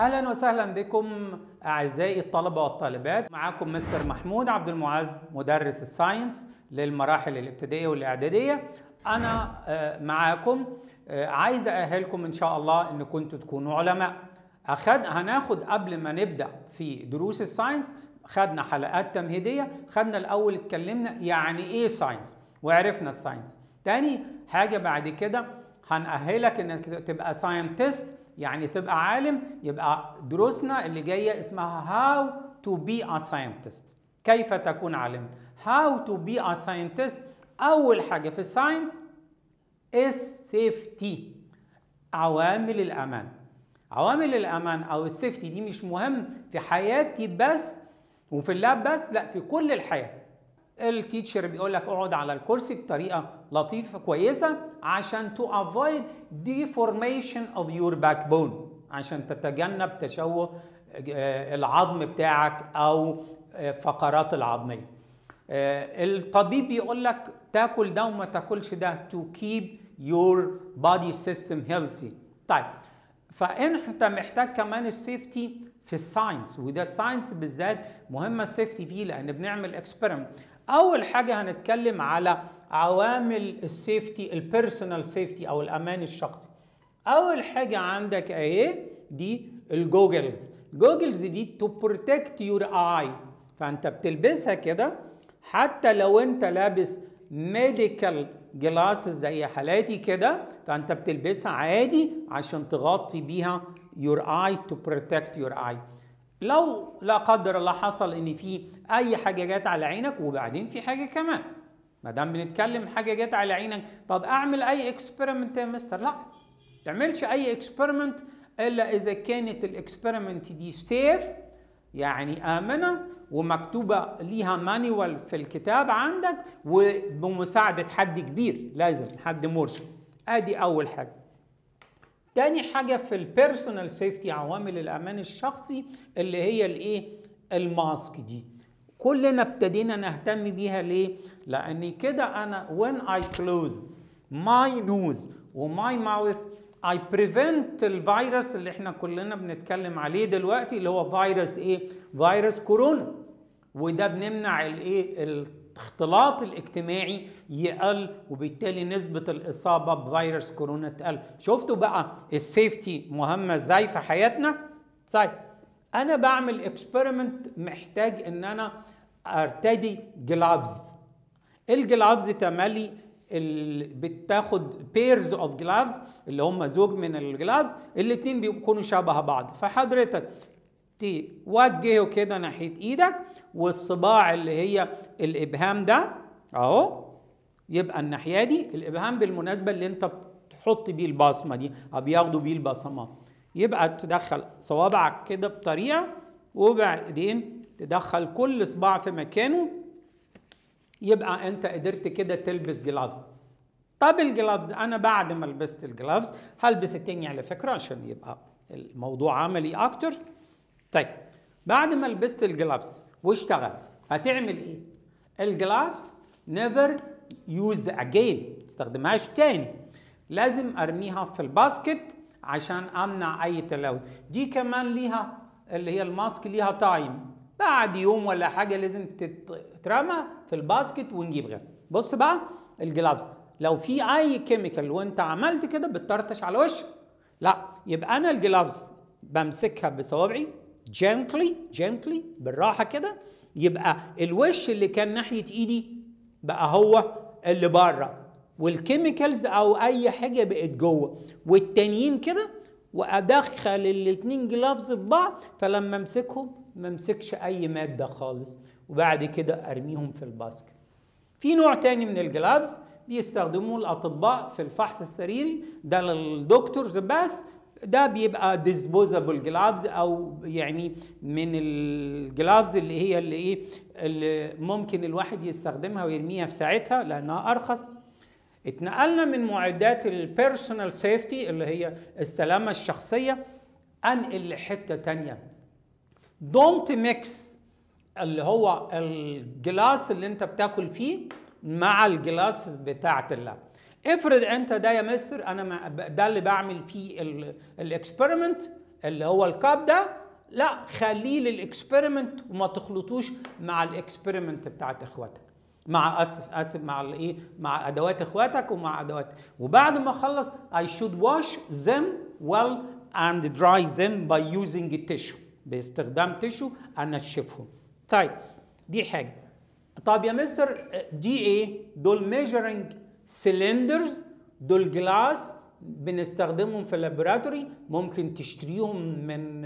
أهلا وسهلا بكم أعزائي الطلبة والطالبات. معاكم مستر محمود عبد المعز مدرس ال science للمراحل الابتدائية والإعدادية. أنا آه، معاكم. آه، عايز أأهلكم إن شاء الله إن كنتوا تكونوا علماء. أخد هناخد قبل ما نبدأ في دروس ال science خدنا حلقات تمهيدية. خدنا الأول اتكلمنا يعني إيه science وعرفنا ال science. تاني حاجة بعد كده هنأهلك إنك تبقى scientist يعني تبقى عالم يبقى دروسنا اللي جاية اسمها how to be a scientist. كيف تكون عالم؟ how to be a scientist أول حاجة في ال science safety عوامل الأمان. عوامل الأمان أو ال safety دي مش مهم في حياتي بس وفي ال lab بس لأ في كل الحياة. ال teacher بيقول لك اقعد على الكرسي بطريقة لطيفة كويسة عشان to avoid deformation of your backbone. عشان تتجنب تشوه آه، العظم بتاعك أو آه، فقرات العظمية. آه، الطبيب بيقول لك تاكل ده وما تاكلش ده to keep your body system healthy. طيب فانت محتاج كمان ال safety في ال science وده ال science بالذات مهمة ال safety فيه لأن بنعمل experiment أول حاجة هنتكلم على عوامل ال safety ال personal safety أو الأمان الشخصي. أول حاجة عندك اهي دي ال goggles ال goggles دي to protect your eye فأنت بتلبسها كده حتى لو أنت لابس medical glasses زي حالاتي كده فأنت بتلبسها عادي عشان تغطي بيها your eye to protect your eye. لو لا قدر الله حصل إن في أي حاجة جت على عينك وبعدين في حاجة كمان. ما دام بنتكلم حاجة جت على عينك طب أعمل أي experiment يا مستر لا. تعملش أي experiment إلا إذا كانت ال experiment دي safe يعني آمنة ومكتوبة ليها manual في الكتاب عندك وبمساعدة حد كبير. لازم حد مرشد. أدي أول حاجة. تاني حاجة في ال personal safety عوامل الأمان الشخصي اللي هي الإيه؟ ال mask دي. كلنا ابتدينا نهتم بيها ليه؟ لأن كده أنا when I close my nose و my mouth I prevent الفيروس اللي إحنا كلنا بنتكلم عليه دلوقتي اللي هو فيروس إيه؟ فيروس كورونا وده بنمنع الايه الاختلاط الاجتماعي يقل وبالتالي نسبة الإصابة بفيروس كورونا تقل. شفتوا بقى ال safety مهمة إزاي في حياتنا؟ طيب أنا بعمل experiment محتاج إن أنا أرتدي gloves ال gloves تملي. بتاخد pairs of gloves اللي هم زوج من ال gloves الاثنين بيكونوا شبه بعض. فحضرتك توجهه كده ناحية إيدك والصباع اللي هي الإبهام ده أهو. يبقى الناحية دي الإبهام بالمناسبة اللي أنت بتحط بيه البصمة دي أو بياخدوا بيه البصمات يبقى تدخل صوابعك كده بطريقة وبعدين تدخل كل صباع في مكانه. يبقى أنت قدرت كده تلبس جلافز طب الجلافز أنا بعد ما لبست الجلافز هلبس التاني على فكرة عشان يبقى الموضوع عملي أكتر. طيب بعد ما لبست الجلافز واشتغل هتعمل إيه؟ الجلافز never used again تستخدمهاش تاني. لازم أرميها في ال basket عشان أمنع أي تلوث. دي كمان ليها اللي هي ال mask ليها time بعد يوم ولا حاجة لازم تترمى في ال basket ونجيب غير بص بقى ال gloves لو في أي chemical وأنت عملت كده بتطرطش على وشك. لا يبقى أنا ال gloves بمسكها بصوابعي gently gently بالراحة كده يبقى الوش اللي كان ناحية إيدي بقى هو اللي بره وال chemicals أو أي حاجة بقت جوه والتانيين كده وأدخل الاتنين gloves في بعض فلما أمسكهم ما أمسكش أي مادة خالص وبعد كده أرميهم في ال basket. في نوع تاني من ال gloves بيستخدموه الأطباء في الفحص السريري ده لل doctors بس ده بيبقى disposable gloves أو يعني من ال gloves اللي هي اللي إيه اللي ممكن الواحد يستخدمها ويرميها في ساعتها لأنها أرخص. اتنقلنا من معدات ال personal safety اللي هي السلامة الشخصية انقل لحته تانية. don't mix اللي هو ال glass اللي أنت بتاكل فيه مع ال glass بتاعه ال lab افرض انت ده يا مستر أنا ده اللي بعمل فيه ال experiment اللي هو ال cup ده. لا خليه لل experiment وما تخلطوش مع ال experiment بتاعت اخواتك. مع اسف أسف مع الايه مع أدوات اخواتك ومع أدوات. وبعد ما اخلص I should wash them well and dry them by using tissue. باستخدام tissue أنشفهم. طيب دي حاجة. طب يا مستر دي إيه؟ دول measuring cylinders دول glass بنستخدمهم في ال laboratory ممكن تشتريهم من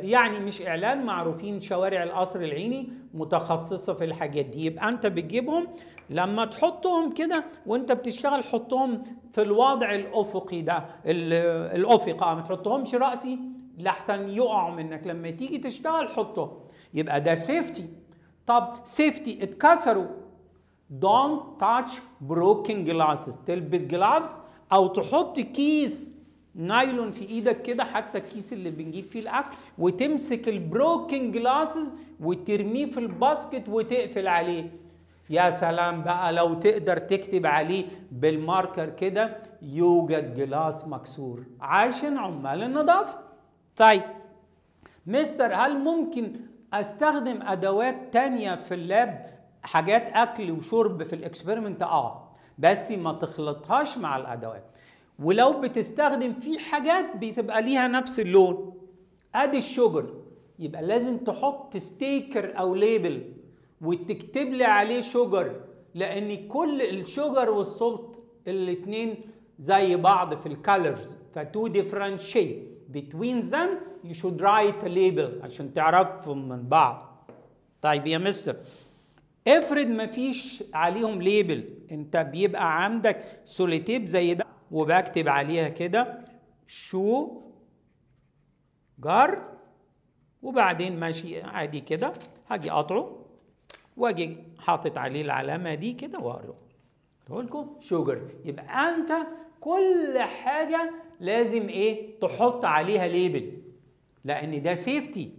يعني مش إعلان معروفين شوارع القصر العيني متخصصة في الحاجات دي. يبقى أنت بتجيبهم لما تحطهم كده وأنت بتشتغل حطهم في الوضع الأفقي ده الأفقي ما تحطهمش رأسي لحسن يقعوا منك. لما تيجي تشتغل حطهم يبقى ده safety طب safety اتكسروا. Don't touch broken glasses. تلبس gloves أو تحط كيس نايلون في إيدك كده حتى الكيس اللي بنجيب فيه الأكل وتمسك ال broken glasses وترميه في ال basket وتقفل عليه. يا سلام بقى لو تقدر تكتب عليه بال marker كده يوجد glass مكسور. عشان عمال النظافه طيب مستر هل ممكن أستخدم أدوات تانية في ال lab حاجات أكل وشرب في ال experiment آه بس ما تخلطهاش مع الأدوات. ولو بتستخدم في حاجات بتبقى ليها نفس اللون. آدي ال sugar يبقى لازم تحط sticker أو label وتكتب لي عليه sugar لأن كل ال sugar وال salt الاتنين زي بعض في ال colors ف to differentiate between them you should write a label عشان تعرفهم من بعض. طيب يا مستر افرض ما فيش عليهم label انت بيبقى عندك سوليتيب زي ده وبكتب عليها كده sugar وبعدين ماشي عادي كده هاجي قاطعه واجي حاطط عليه العلامة دي كده واقراه. لكم؟ sugar. يبقى انت كل حاجة لازم إيه؟ تحط عليها label لأن ده safety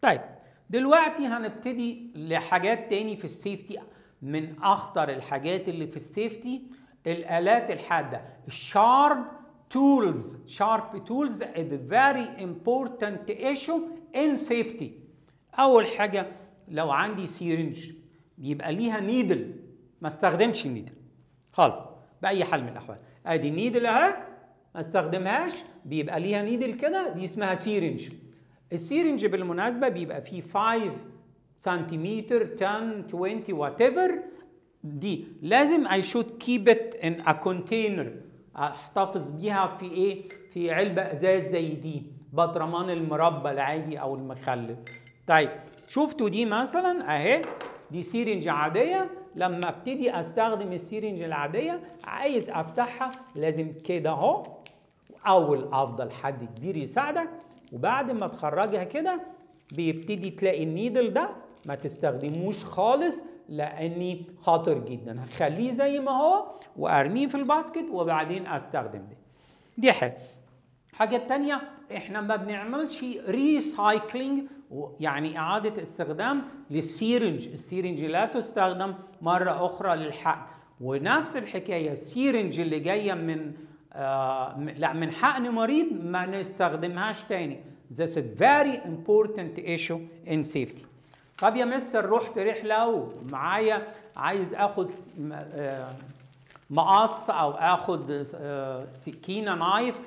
طيب دلوقتي هنبتدي لحاجات تاني في ال safety من أخطر الحاجات اللي في ال safety الآلات الحادة ال sharp sharp tools is a very important issue in safety. أول حاجة لو عندي syringe بيبقى ليها needle ما استخدمش ال needle خالص. بأي حال من الأحوال. أدي needle اهي ما استخدمهاش بيبقى ليها needle كده دي اسمها syringe ال syringe بالمناسبة بيبقى فيه 5 سنتيمتر 10 20 whatever دي لازم I should keep it in a container أحتفظ بيها في إيه؟ في علبة أزاز زي دي. بطرمان المربى العادي أو المخلل. طيب شفتوا دي مثلا أهي؟ دي syringe عادية. لما ابتدي أستخدم ال syringe العادية عايز أفتحها لازم كده أهو. أو الافضل حد كبير يساعدك. وبعد ما تخرجها كده بيبتدي تلاقي ال needle ده ما تستخدموش خالص لأني خطر جدا. هخليه زي ما هو وأرميه في ال basket وبعدين أستخدم ده دي حاجة. الحاجة الثانية إحنا ما بنعملش recycling يعني إعادة استخدام لل syringe. ال syringe لا تستخدم مرة أخرى للحقن. ونفس الحكاية ال syringe اللي جاية من آه لا من حقن مريض ما نستخدمهاش تاني. This is very important issue in safety. طب يا مستر رحت رحلة ومعايا عايز آخد مقص أو آخد سكينة knife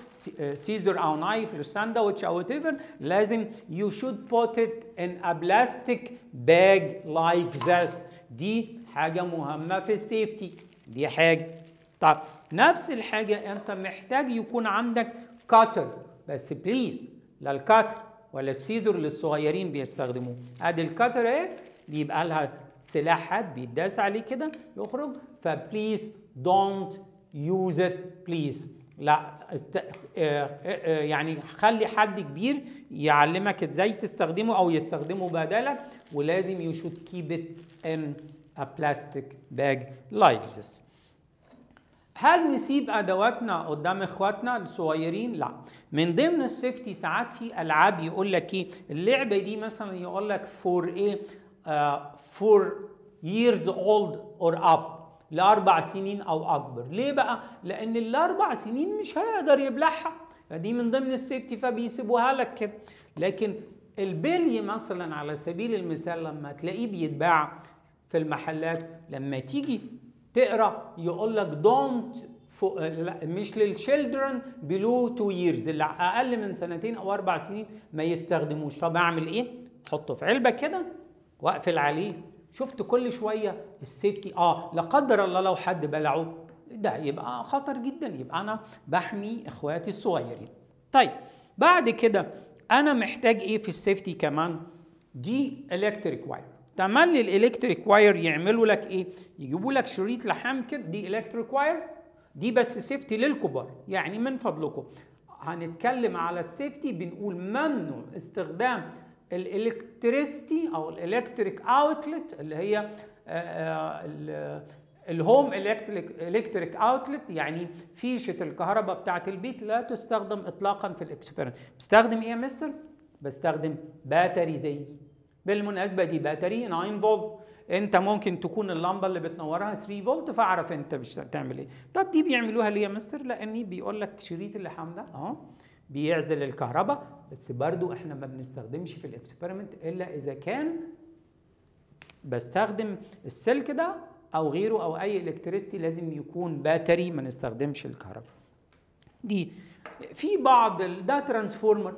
scissor أو knife للساندوتش أو whatever. لازم you should put it in a plastic bag like this. دي حاجة مهمة في ال safety دي حاجة طب نفس الحاجة أنت محتاج يكون عندك cutter بس please لا ال cutter ولا ال scissor للصغيرين بيستخدموه. أدي ال cutter أهي بيبقى لها سلاح حاد بيتداس عليه كده يخرج. ف please don't use it please لا است... آه آه يعني خلي حد كبير يعلمك إزاي تستخدمه أو يستخدمه بدالك ولازم you should keep it in a plastic bag like this هل نسيب أدواتنا قدام إخواتنا الصغيرين؟ لا. من ضمن ال safety ساعات في ألعاب يقول لك إيه؟ اللعبة دي مثلا يقول لك four إيه؟ four years old or up لأربع سنين أو أكبر، ليه بقى؟ لأن الأربع سنين مش هيقدر يبلعها. فدي من ضمن ال safety فبيسيبوها لك كده لكن البلي مثلا على سبيل المثال لما تلاقيه بيتباع في المحلات لما تيجي تقرأ يقول لك don't مش لل children below two years اللي أقل من سنتين أو أربع سنين ما يستخدموش. طب أعمل إيه؟ حطه في علبة كده واقفل عليه. شفت كل شوية ال safety آه لا قدر الله لو حد بلعه ده يبقى خطر جدا. يبقى أنا بحمي إخواتي الصغيرين. طيب بعد كده أنا محتاج إيه في ال safety كمان؟ دي electric wire تملي ال electric wire يعملوا لك إيه؟ يجيبوا لك شريط لحام كده دي electric wire دي بس safety للكبار يعني من فضلكم. هنتكلم على ال safety بنقول ممنوع استخدام ال electricity أو ال electric outlet اللي هي ال home electric electric outlet يعني فيشة الكهرباء بتاعة البيت لا تستخدم اطلاقا في ال experiment بستخدم إيه يا مستر؟ بستخدم battery زي بالمناسبة دي battery 9 فولت. انت ممكن تكون اللمبة اللي بتنورها 3 فولت فاعرف انت بتعمل إيه. طب دي بيعملوها ليه يا مستر؟ لاني بيقول لك شريط اللحام ده اهو بيعزل الكهرباء بس برضو إحنا ما بنستخدمش في ال experiment إلا إذا كان بستخدم السلك ده أو غيره أو أي electricity لازم يكون battery ما نستخدمش الكهرباء. دي في بعض ده transformer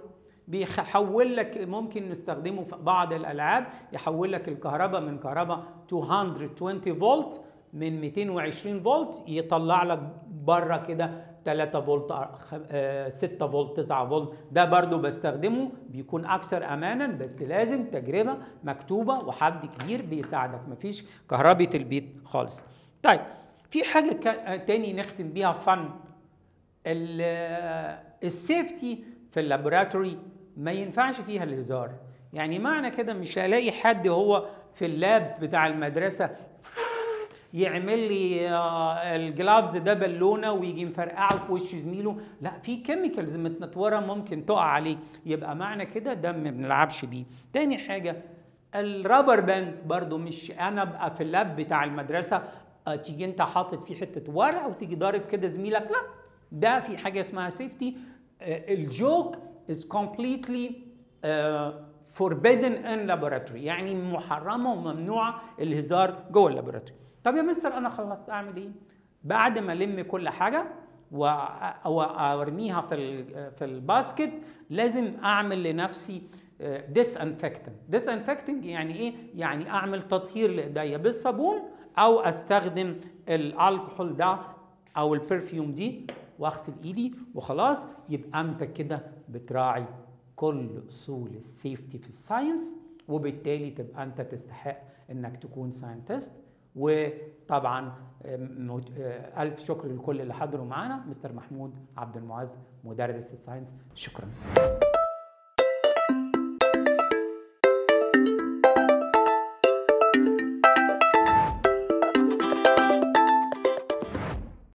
بيحول لك ممكن نستخدمه في بعض الألعاب يحول لك الكهرباء من كهرباء 220 فولت من 220 فولت يطلع لك بره كده 3 فولت 6 فولت 9 فولت. ده برضو بستخدمه بيكون أكثر امانا بس لازم تجربة مكتوبة وحد كبير بيساعدك. مفيش كهرباء البيت خالص. طيب في حاجة تاني نختم بيها fun. ال safety في ال laboratory ما ينفعش فيها الهزار. يعني معنى كده مش هلاقي حد هو في ال lab بتاع المدرسة يعمل لي ال gloves ده بالونة ويجي مفرقعه في وش زميله. لا في chemicals متنطورة ممكن تقع عليه. يبقى معنى كده ده ما بنلعبش بيه. تاني حاجة ال rubber band برضو مش أنا أبقى في ال lab بتاع المدرسة تيجي أنت حاطط فيه حتة ورقة وتيجي ضارب كده زميلك. لا ده في حاجة اسمها safety ال joke completely uh, forbidden in laboratory. يعني محرمة وممنوعة الهزار جوه ال laboratory طب يا مستر أنا خلصت أعمل إيه؟ بعد ما ألم كل حاجة وارميها في في ال basket لازم أعمل لنفسي disinfecting disinfecting يعني إيه؟ يعني أعمل تطهير لايديا بالصابون أو أستخدم الكحول ده أو ال perfume دي واغسل ايدي وخلاص يبقى انت كده بتراعي كل اصول ال safety في ال science وبالتالي تبقى انت تستحق انك تكون scientist وطبعا ألف شكر لكل اللي حضروا معانا مستر محمود عبد المعز مدرس ال science شكرا.